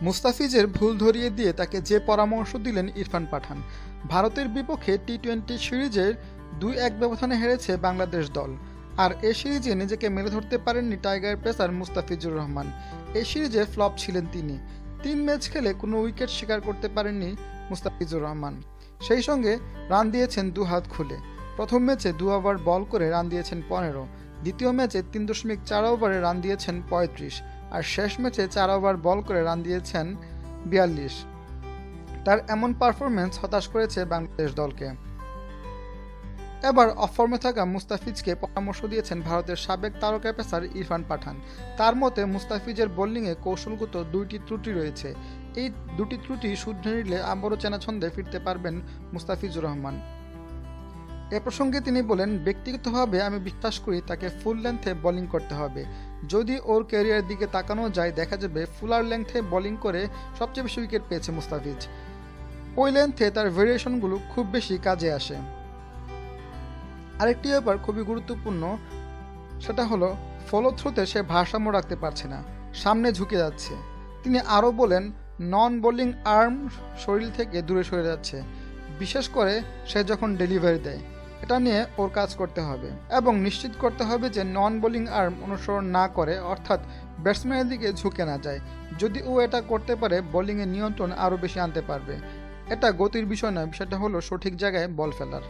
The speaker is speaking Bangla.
মুস্তাফিজের ভুল ধরিয়ে দিয়ে তাকে যে পরামর্শ দিলেন ইরফান পাঠান, ভারতের বিপক্ষে টি টোয়েন্টি সিরিজের দুই এক ব্যবধানে হেরেছে বাংলাদেশ দল। আর এ সিরিজে নিজেকে মেলে ধরতে পারেননি টাইগার পেসার মুস্তাফিজুর রহমান। এ সিরিজে ফ্লপ ছিলেন তিনি। তিন ম্যাচ খেলে কোনো উইকেট শিকার করতে পারেননি মুস্তাফিজুর রহমান। সেই সঙ্গে রান দিয়েছেন দু হাত খুলে। প্রথম ম্যাচে দু ওভার বল করে রান দিয়েছেন পনেরো। দ্বিতীয় ম্যাচে তিন দশমিক চার ওভারে রান দিয়েছেন পঁয়ত্রিশ। আর শেষ ম্যাচে চার ওভার বল করে রান দিয়েছেন বিয়াল্লিশ। তার এমন পারফরমেন্স হতাশ করেছে বাংলাদেশ দলকে। এবার অফর্মে থাকা মুস্তাফিজকে পরামর্শ দিয়েছেন ভারতের সাবেক তারকা পেসার ইরফান পাঠান। তার মতে, মুস্তাফিজের বোলিংয়ে কৌশলগত দুইটি ত্রুটি রয়েছে। এই দুটি ত্রুটি শুধরে নিলে আবারও চেনা ছন্দে ফিরতে পারবেন মুস্তাফিজুর রহমান। এ প্রসঙ্গে তিনি বলেন, ব্যক্তিগতভাবে আমি বিশ্বাস করি তাকে ফুল লেন্থে বোলিং করতে হবে। যদি ওর ক্যারিয়ারের দিকে তাকানো যায়, দেখা যাবে ফুলার লেন্থে বোলিং করে সবচেয়ে বেশি উইকেট পেয়েছে মুস্তাফিজ। ওই লেন্থে তার ভেরিয়েশনগুলো খুব বেশি কাজে আসে। আরেকটি ব্যাপার খুবই গুরুত্বপূর্ণ, সেটা হলো ফলো থ্রুতে সে ভারসাম্য রাখতে পারছে না, সামনে ঝুঁকে যাচ্ছে। তিনি আরও বলেন নন বোলিং আর্ম শরীর থেকে দূরে সরে যাচ্ছে। বিশেষ করে সে যখন ডেলিভারি দেয়। এটা নিয়ে ওর কাজ করতে হবে এবং নিশ্চিত করতে হবে যে নন বোলিং আর্ম অনুসরণ না করে অর্থাৎ ব্যাটসম্যানের দিকে ঝুঁকে না যায়। যদি ও এটা করতে পারে বোলিংয়ে নিয়ন্ত্রণ আরও বেশি আনতে পারবে। এটা গতির বিষয় নয় বিষয়টা হলো সঠিক জায়গায় বল ফেলার।